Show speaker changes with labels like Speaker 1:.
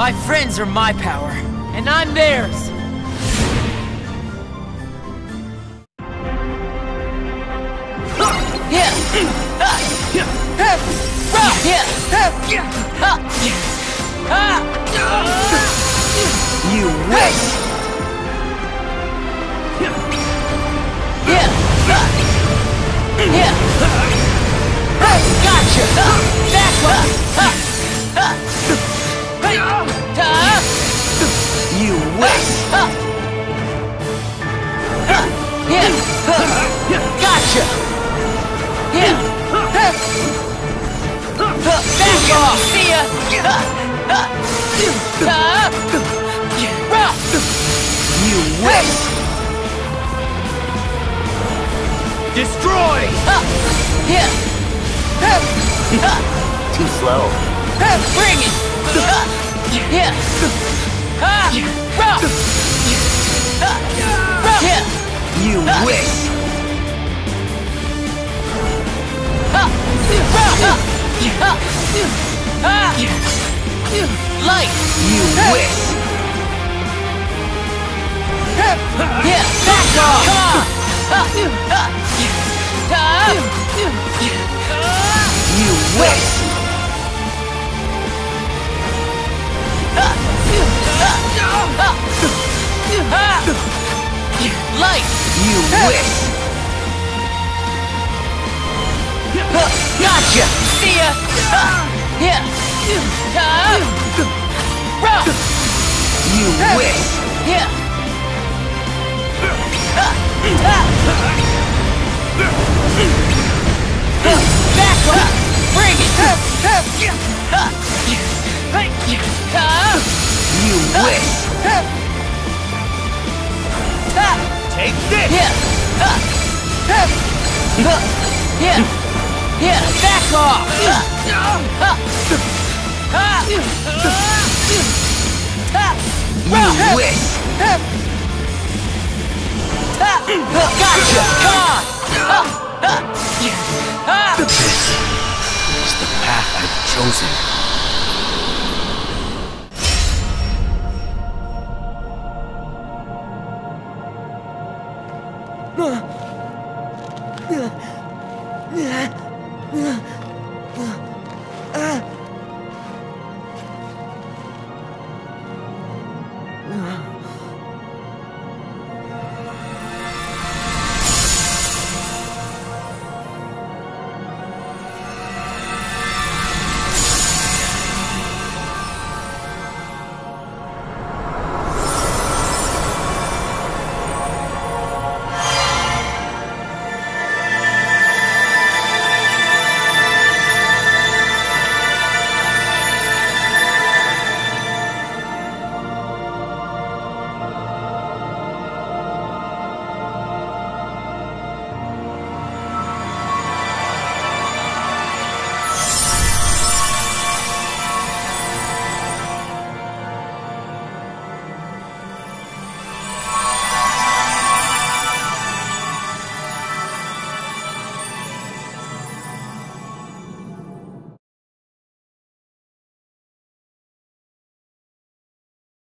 Speaker 1: My friends are my power, and I'm theirs.
Speaker 2: You wish!
Speaker 1: Gotcha! That one! Back off! See ya!
Speaker 2: You wish!
Speaker 3: Destroy!
Speaker 2: Too slow.
Speaker 1: Bring it! Yeah!
Speaker 2: You wish!
Speaker 1: Light!
Speaker 2: You wish!
Speaker 1: Back off!
Speaker 2: You wish!
Speaker 1: Light!
Speaker 2: You wish!
Speaker 1: Gotcha! Ya! Yeah!
Speaker 2: You wish!
Speaker 1: Yeah! Back up! Bring it!
Speaker 2: You wish!
Speaker 3: Take this!
Speaker 1: Yeah! Yeah! Yeah! Back off!
Speaker 2: You wish!
Speaker 1: Gotcha! Come on!
Speaker 3: This is the path I've chosen.
Speaker 2: Ah! 嗯